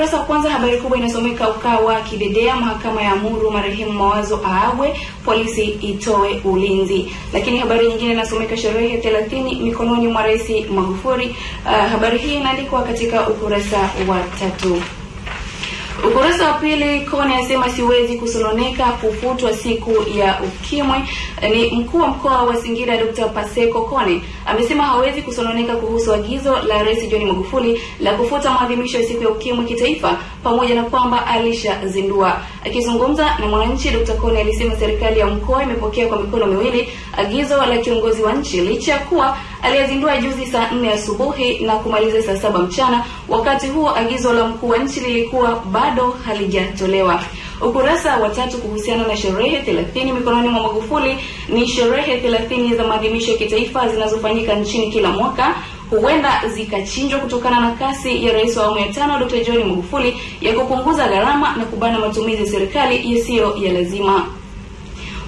Ukurasa wa kwanza, habari kubwa inasomeka Ukawa kidedea, mahakama ya amuru marehemu Mawazo aagwe, polisi itoe ulinzi. Lakini habari nyingine inasomeka sherehe 30 mikononi mwa Rais Magufuli. Uh, habari hii inaandikwa katika ukurasa wa tatu. Ukurasa wa pili, Kone asema siwezi kusononeka kufutwa siku ya ukimwi. Ni mkuu wa mkoa wa Singida Dr. Paseko Kone amesema hawezi kusononeka kuhusu agizo la Rais John Magufuli la kufuta maadhimisho ya siku ya ukimwi kitaifa, pamoja na kwamba alishazindua. Akizungumza na Mwananchi, Dr. Kone alisema serikali ya mkoa imepokea kwa mikono miwili agizo la kiongozi wa nchi licha ya kuwa aliyezindua juzi saa nne asubuhi na kumaliza saa saba mchana. Wakati huo agizo la mkuu wa nchi lilikuwa bado halijatolewa. Ukurasa wa tatu kuhusiana na sherehe 30 mikononi mwa Magufuli ni sherehe 30 za maadhimisho ya kitaifa zinazofanyika nchini kila mwaka huenda zikachinjwa kutokana na kasi ya rais wa awamu ya tano Dr. John Magufuli ya kupunguza gharama na kubana matumizi ya serikali yasiyo ya lazima.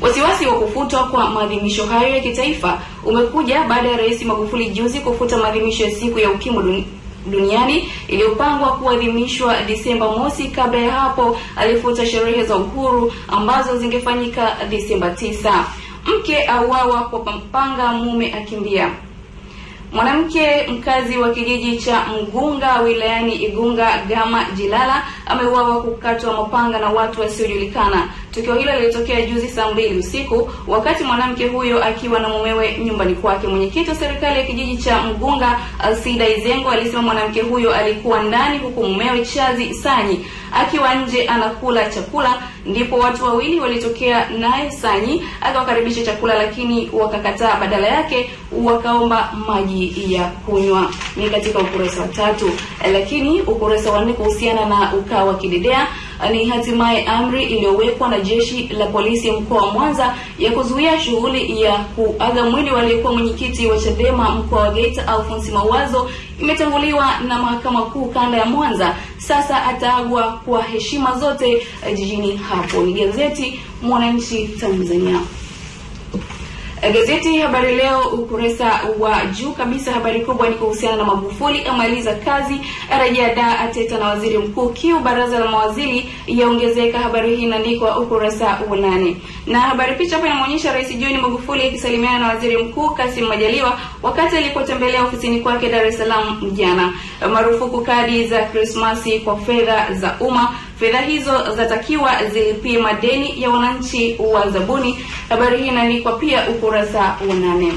Wasiwasi wa kufutwa kwa maadhimisho hayo ya kitaifa umekuja baada ya Rais Magufuli juzi kufuta maadhimisho ya siku ya ukimwi duniani iliyopangwa kuadhimishwa Disemba mosi. Kabla ya hapo, alifuta sherehe za uhuru ambazo zingefanyika Disemba tisa. Mke auawa kwa pampanga mume akimbia. Mwanamke mkazi wa kijiji cha Mgunga wilayani Igunga Gama Jilala ameuawa kukatwa mapanga na watu wasiojulikana. Tukio hilo lilitokea juzi saa mbili usiku wakati mwanamke huyo akiwa na mumewe nyumbani kwake. Mwenyekiti wa serikali ya kijiji cha Mgunga Alsida Izengo alisema mwanamke huyo alikuwa ndani huku mumewe Chazi Sanyi akiwa nje anakula chakula, ndipo watu wawili walitokea naye Sanyi akawakaribisha chakula, lakini wakakataa, badala yake wakaomba maji ya kunywa. Ni katika ukurasa wa tatu. Lakini ukurasa wa nne kuhusiana na Ukawa kidedea ni hatimaye amri iliyowekwa na jeshi la polisi mkoa wa Mwanza ya kuzuia shughuli ya kuaga mwili waliyekuwa mwenyekiti wa Chadema mkoa wa Geita Alphonce Mawazo imetanguliwa na mahakama kuu kanda ya Mwanza. Sasa ataagwa kwa heshima zote jijini hapo. Ni gazeti Mwananchi Tanzania. Gazeti Habari Leo ukurasa wa juu kabisa, habari kubwa ni kuhusiana na Magufuli amaliza kazi, rejea da, ateta na waziri mkuu, kiu baraza la mawaziri yaongezeka. Habari hii inaandikwa ukurasa wa nane, na habari picha hapa inaonyesha Rais John Magufuli akisalimiana na waziri mkuu Kassim Majaliwa wakati alipotembelea ofisini kwake Dar es Salaam mjana Marufuku kadi za Krismasi kwa fedha za umma fedha hizo zatakiwa zilipie madeni ya wananchi wa zabuni. Habari hii inaandikwa pia ukurasa wa nane.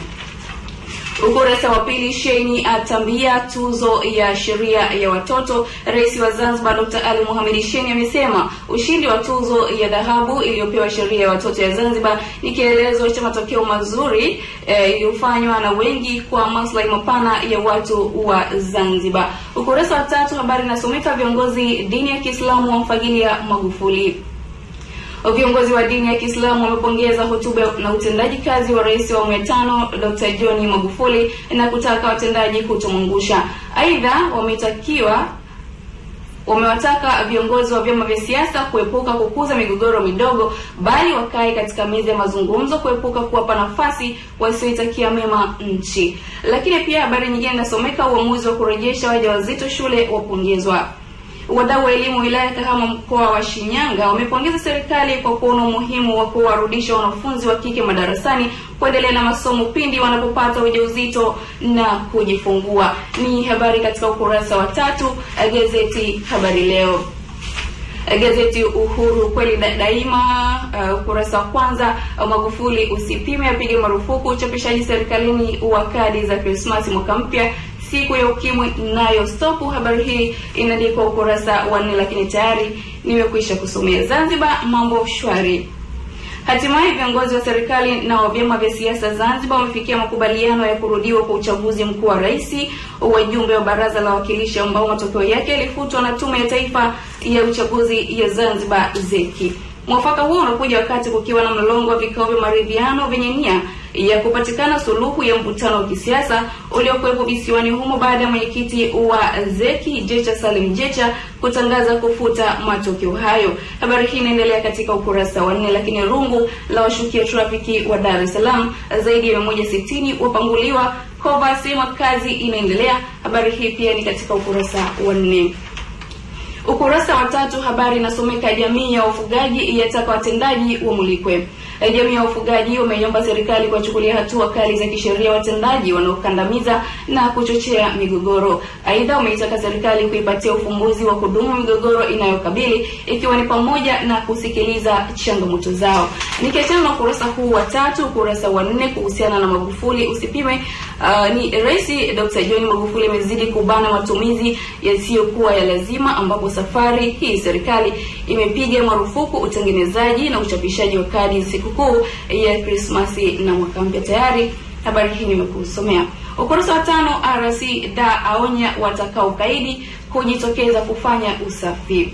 Ukurasa wa pili, Sheini atambia tuzo ya sheria ya watoto. Rais wa Zanzibar Dr. Ali Mohamed Shein amesema ushindi wa tuzo ya dhahabu iliyopewa sheria ya watoto ya Zanzibar ni kielezo cha matokeo mazuri eh, iliyofanywa na wengi kwa maslahi mapana ya watu wa Zanzibar. Ukurasa wa tatu, habari inasomeka viongozi dini ya Kiislamu wamfagilia Magufuli. Viongozi wa dini ya Kiislamu wamepongeza hotuba na utendaji kazi wa rais wa awamu ya tano Dr. John Magufuli na kutaka watendaji kutomwangusha. Aidha, wametakiwa wamewataka viongozi wa vyama vya siasa kuepuka kukuza migogoro midogo, bali wakae katika meza ya mazungumzo, kuepuka kuwapa nafasi wasioitakia mema nchi. Lakini pia habari nyingine inasomeka uamuzi wa kurejesha wajawazito shule wapongezwa. Wadau wa elimu wilaya Kahama mkoa wa Shinyanga wamepongeza serikali kwa kuona umuhimu wa kuwarudisha wanafunzi wa kike madarasani kuendelea na masomo pindi wanapopata ujauzito na kujifungua. Ni habari katika ukurasa wa tatu gazeti Habari Leo. Gazeti Uhuru kweli da, daima uh, ukurasa wa kwanza uh, Magufuli usipime apige marufuku uchapishaji serikalini wa kadi za Krismasi mwaka mpya siku ya ukimwi nayo sopu. Habari hii inaandikwa ukurasa wa nne, lakini tayari nimekwisha kusomea. Zanzibar mambo shwari. Hatimaye viongozi wa serikali na wa vyama vya siasa Zanzibar wamefikia makubaliano ya kurudiwa kwa uchaguzi mkuu wa rais, wajumbe wa baraza la wawakilishi ambao matokeo yake yalifutwa na tume ya taifa ya uchaguzi ya Zanzibar ZEKI. Mwafaka huo unakuja wakati kukiwa na mlolongo wa vikao vya maridhiano vyenye nia ya kupatikana suluhu ya mvutano wa kisiasa uliokuwepo visiwani humo baada ya mwenyekiti wa ZEKI Jecha Salim Jecha kutangaza kufuta matokeo hayo. Habari hii inaendelea katika ukurasa wa nne. Lakini rungu la washukia trafiki wa Dar es Salaam zaidi ya 160 wapanguliwa Kova, sema kazi inaendelea. Habari hii pia ni katika ukurasa wa nne. Ukurasa wa tatu, habari inasomeka jamii ya wafugaji yataka watendaji wamulikwe. Jamii ya wafugaji wameiomba serikali kuwachukulia hatua kali za kisheria watendaji wanaokandamiza na kuchochea migogoro. Aidha, wameitaka serikali kuipatia ufumbuzi wa kudumu migogoro inayokabili ikiwa ni pamoja na kusikiliza changamoto zao. Nikiachana na ukurasa huu wa tatu, ukurasa wa nne kuhusiana na Magufuli usipime Uh, ni Rais Dr. John Magufuli amezidi kubana matumizi yasiyokuwa ya lazima, ambapo safari hii serikali imepiga marufuku utengenezaji na uchapishaji wa kadi sikukuu ya Krismasi na mwaka mpya. Tayari habari hii nimekusomea. Ukurasa wa tano, RC da aonya watakao kaidi kujitokeza kufanya usafi.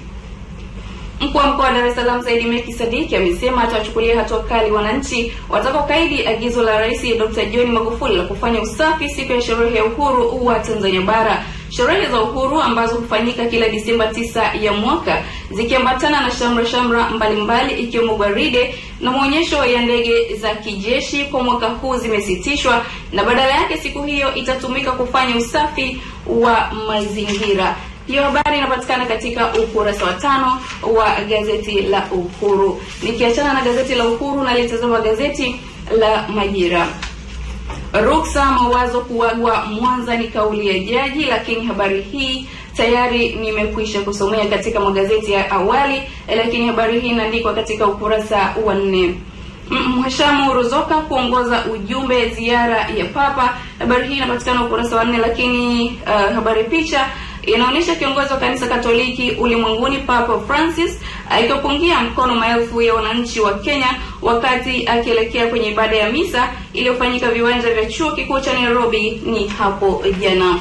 Mkuu wa mkoa wa Dar es Salaam Said Meki Sadiki amesema atawachukulia hatua kali wananchi watakaokaidi agizo la Rais Dr. John Magufuli la kufanya usafi siku ya sherehe ya uhuru wa Tanzania bara. Sherehe za uhuru ambazo hufanyika kila Disemba tisa ya mwaka zikiambatana na shamra shamra mbalimbali ikiwemo gwaride na maonyesho ya ndege za kijeshi kwa mwaka huu zimesitishwa na badala yake siku hiyo itatumika kufanya usafi wa mazingira. Hiyo habari inapatikana katika ukurasa wa tano wa gazeti la Uhuru. Nikiachana na gazeti la Uhuru, nalitazama gazeti la Majira. Ruksa mawazo kuagwa Mwanza ni kauli ya jaji, lakini habari hii tayari nimekwisha kusomea katika magazeti ya awali, lakini habari hii inaandikwa katika ukurasa wa nne. Mhashamu Ruzoka kuongoza ujumbe ziara ya Papa. Habari hii inapatikana ukurasa wa nne, lakini uh, habari picha inaonyesha kiongozi wa kanisa Katoliki ulimwenguni Papa Francis akiwapungia mkono maelfu ya wananchi wa Kenya wakati akielekea kwenye ibada ya misa iliyofanyika viwanja vya chuo kikuu cha Nairobi ni hapo jana.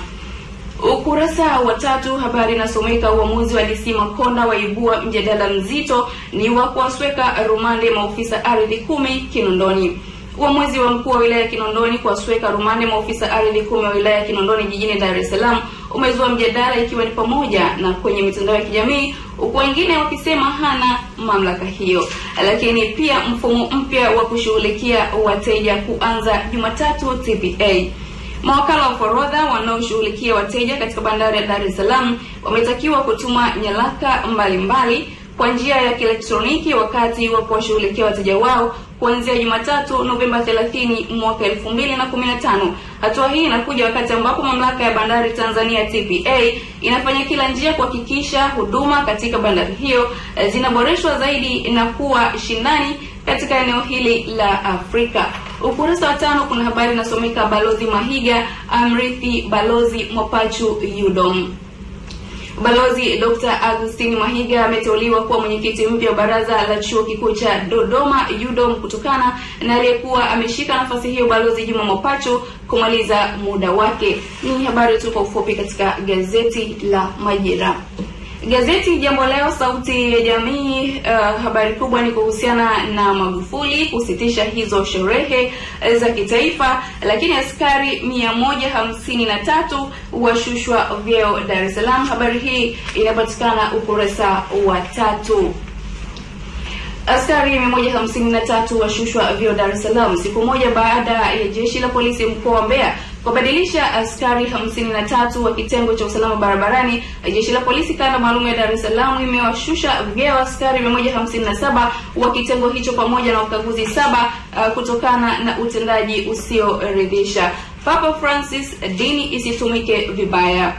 Ukurasa wa tatu habari inasomeka uamuzi wa DC Makonda waibua mjadala mzito ni wa kuwasweka rumande maofisa ardhi kumi Kinondoni. Uamuzi wa mkuu wa wilaya ya Kinondoni kuwasweka rumande maofisa ardhi kumi wa wilaya ya Kinondoni jijini Dar es Salaam umezua mjadala ikiwa ni pamoja na kwenye mitandao ya kijamii, huku wengine wakisema hana mamlaka hiyo. Lakini pia mfumo mpya wa kushughulikia wateja kuanza Jumatatu TPA. Mawakala wa forodha wanaoshughulikia wateja katika bandari ya Dar es Salaam wametakiwa kutuma nyaraka mbalimbali kwa njia ya kielektroniki wakati wa kuwashughulikia wateja wao kuanzia Jumatatu Novemba 30 mwaka 2015. Hatua hii inakuja wakati ambapo mamlaka ya bandari Tanzania TPA inafanya kila njia kuhakikisha huduma katika bandari hiyo zinaboreshwa zaidi na kuwa shindani katika eneo hili la Afrika. Ukurasa wa tano kuna habari inasomeka Balozi Mahiga amrithi Balozi Mwapachu UDOM. Balozi Dr. Agustini Mahiga ameteuliwa kuwa mwenyekiti mpya wa baraza la chuo kikuu cha Dodoma UDOM kutokana na aliyekuwa ameshika nafasi hiyo Balozi Juma Mwapachu kumaliza muda wake. Ni habari tu kwa ufupi katika gazeti la Majira. Gazeti Jambo Leo, sauti ya jamii. Uh, habari kubwa ni kuhusiana na Magufuli kusitisha hizo sherehe za kitaifa, lakini askari mia moja hamsini na tatu washushwa vyeo Dar es Salaam. Habari hii inapatikana ukurasa wa tatu. Askari mia moja hamsini na tatu washushwa vyeo Dar es Salaam siku moja baada ya jeshi la polisi mkoa wa Mbeya kubadilisha askari hamsini na tatu wa kitengo cha usalama barabarani. Jeshi la polisi kanda maalum ya Dar es Salaam imewashusha vyeo askari mia moja hamsini na saba wa kitengo hicho pamoja na wakaguzi saba uh, kutokana na utendaji usioridhisha. Papa Francis, dini isitumike vibaya.